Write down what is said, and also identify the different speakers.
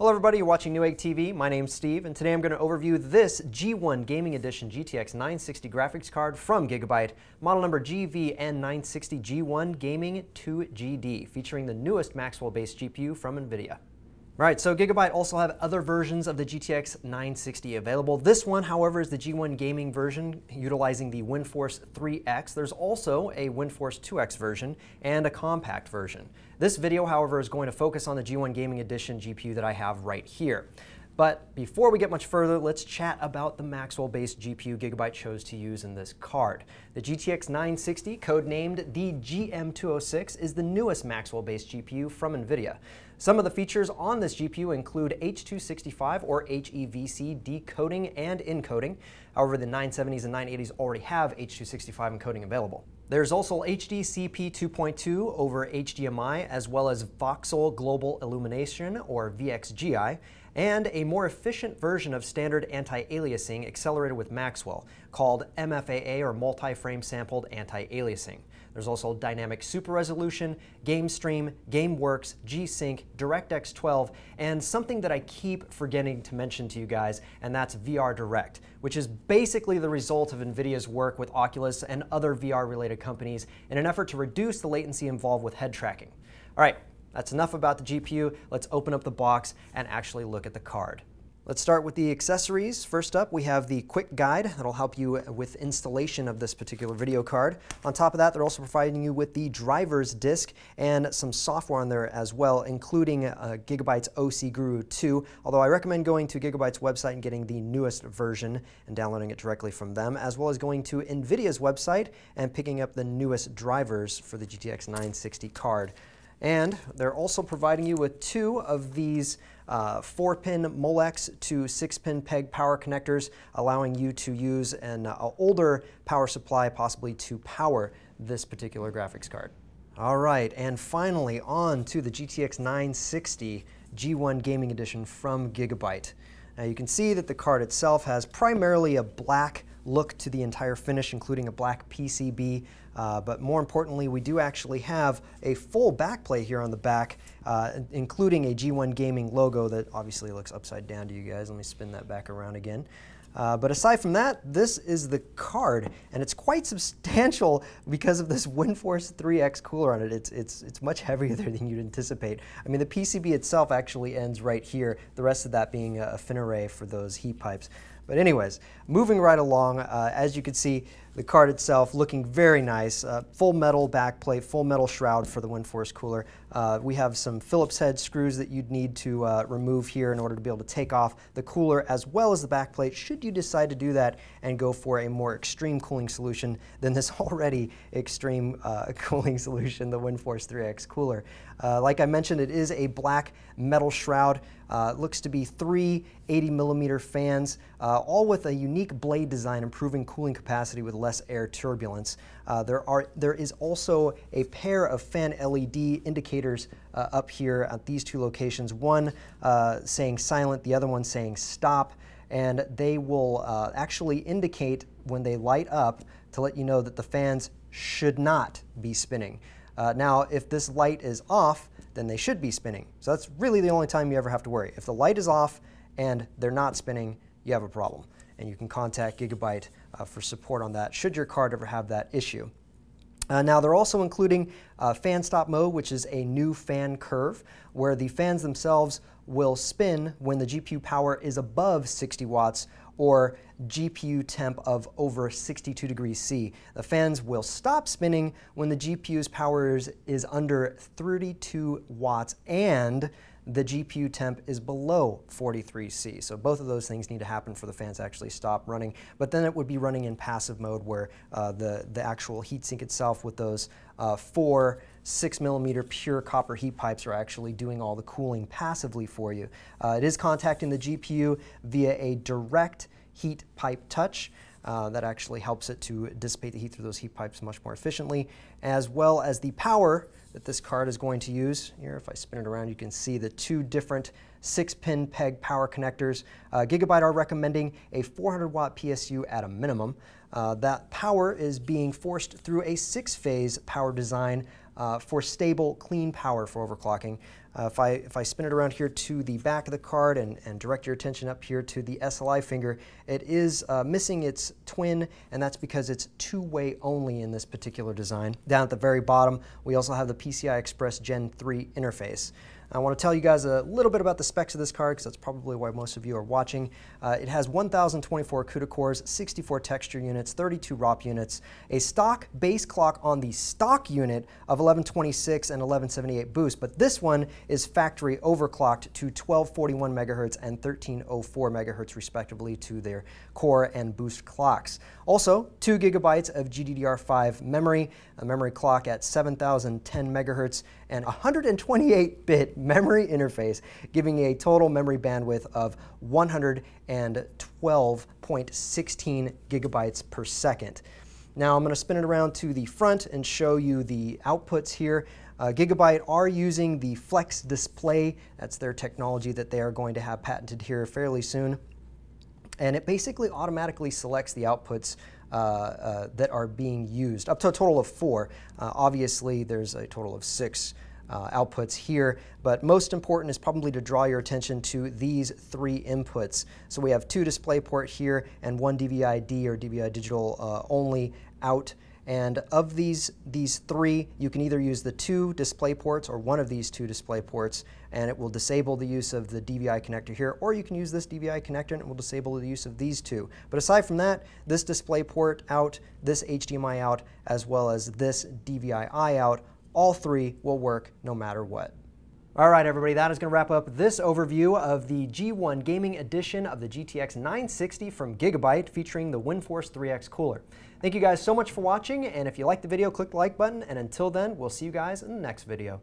Speaker 1: Hello everybody, you're watching Newegg TV. My name's Steve, and today I'm going to overview this G1 Gaming Edition GTX 960 graphics card from Gigabyte, model number GVN960G1 Gaming 2GD, featuring the newest Maxwell-based GPU from NVIDIA. Right, so Gigabyte also have other versions of the GTX 960 available. This one, however, is the G1 gaming version utilizing the WindForce 3X. There's also a WindForce 2X version and a compact version. This video, however, is going to focus on the G1 Gaming Edition GPU that I have right here. But before we get much further, let's chat about the Maxwell-based GPU Gigabyte chose to use in this card. The GTX 960, codenamed the GM206, is the newest Maxwell-based GPU from NVIDIA. Some of the features on this GPU include H265 or HEVC decoding and encoding. However, the 970s and 980s already have H265 encoding available. There's also HDCP 2.2 over HDMI, as well as Voxel Global Illumination, or VXGI, and a more efficient version of standard anti-aliasing accelerated with Maxwell, called MFAA, or Multi-Frame Sampled Anti-Aliasing. There's also dynamic super resolution, game stream, GameWorks, G-Sync, DirectX 12, and something that I keep forgetting to mention to you guys, and that's VR Direct, which is basically the result of NVIDIA's work with Oculus and other VR-related companies in an effort to reduce the latency involved with head tracking. All right, that's enough about the GPU. Let's open up the box and actually look at the card. Let's start with the accessories. First up, we have the quick guide that'll help you with installation of this particular video card. On top of that, they're also providing you with the driver's disk and some software on there as well, including uh, Gigabyte's OC Guru 2, although I recommend going to Gigabyte's website and getting the newest version and downloading it directly from them, as well as going to NVIDIA's website and picking up the newest drivers for the GTX 960 card. And they're also providing you with two of these uh, 4-pin Molex to 6-pin PEG power connectors, allowing you to use an uh, older power supply possibly to power this particular graphics card. All right, and finally on to the GTX 960 G1 Gaming Edition from Gigabyte. Now you can see that the card itself has primarily a black look to the entire finish, including a black PCB. Uh, but more importantly, we do actually have a full backplate here on the back, uh, including a G1 Gaming logo that obviously looks upside down to you guys. Let me spin that back around again. Uh, but aside from that, this is the card, and it's quite substantial because of this WindForce 3X cooler on it. It's, it's, it's much heavier than you'd anticipate. I mean, the PCB itself actually ends right here, the rest of that being a, fin array for those heat pipes. But anyways, moving right along, uh, as you can see, the card itself looking very nice. Uh, full metal backplate, full metal shroud for the WindForce cooler. Uh, we have some Phillips head screws that you'd need to uh, remove here in order to be able to take off the cooler as well as the backplate should you decide to do that and go for a more extreme cooling solution than this already extreme uh, cooling solution, the WindForce 3X cooler. Uh, like I mentioned, it is a black metal shroud. Uh, looks to be three 80 millimeter fans, uh, all with a unique blade design improving cooling capacity with less air turbulence. Uh, there, are, there is also a pair of fan LED indicators uh, up here at these two locations, one uh, saying silent, the other one saying stop, and they will uh, actually indicate when they light up to let you know that the fans should not be spinning. Uh, now, if this light is off, then they should be spinning. So that's really the only time you ever have to worry. If the light is off and they're not spinning, you have a problem. And you can contact Gigabyte uh, for support on that should your card ever have that issue. Uh, now they're also including uh, fan stop mode, which is a new fan curve, where the fans themselves will spin when the GPU power is above 60 watts or GPU temp of over 62 degrees C. The fans will stop spinning when the GPU's power is, is under 32 watts and the GPU temp is below 43C. So both of those things need to happen for the fans to actually stop running. But then it would be running in passive mode where uh, the, the actual heatsink itself with those uh, four six millimeter pure copper heat pipes are actually doing all the cooling passively for you. Uh, it is contacting the GPU via a direct heat pipe touch. Uh, that actually helps it to dissipate the heat through those heat pipes much more efficiently, as well as the power that this card is going to use. Here, if I spin it around, you can see the two different six-pin PEG power connectors. Uh, Gigabyte are recommending a 400 watt PSU at a minimum. Uh, that power is being forced through a six-phase power design uh, for stable, clean power for overclocking. Uh, if, I, if I spin it around here to the back of the card and, and direct your attention up here to the SLI finger, it is uh, missing its twin, and that's because it's two-way only in this particular design. Down at the very bottom, we also have the PCI Express Gen 3 interface. I want to tell you guys a little bit about the specs of this card because that's probably why most of you are watching. Uh, it has 1,024 CUDA cores, 64 texture units, 32 ROP units, a stock base clock on the stock unit of 1126 and 1178 boost, but this one is factory overclocked to 1241 megahertz and 1304 megahertz respectively to their core and boost clocks. Also, 2 gigabytes of GDDR5 memory, a memory clock at 7010 megahertz, and 128-bit memory interface, giving a total memory bandwidth of 112.16 gigabytes per second. Now I'm going to spin it around to the front and show you the outputs here. Uh, Gigabyte are using the Flex Display. That's their technology that they are going to have patented here fairly soon. And it basically automatically selects the outputs uh, uh, that are being used, up to a total of four. Uh, obviously, there's a total of six outputs here, but most important is probably to draw your attention to these three inputs. So we have two DisplayPort here and one DVI-D or DVI digital uh, only out. And of these, these three, you can either use the two display ports or one of these two display ports, and it will disable the use of the DVI connector here, or you can use this DVI connector and it will disable the use of these two. But aside from that, this display port out, this HDMI out, as well as this DVI-I out all three will work no matter what. All right, everybody, that is going to wrap up this overview of the G1 Gaming Edition of the GTX 960 from Gigabyte featuring the WindForce 3X cooler. Thank you guys so much for watching, and if you liked the video, click the like button, and until then, we'll see you guys in the next video.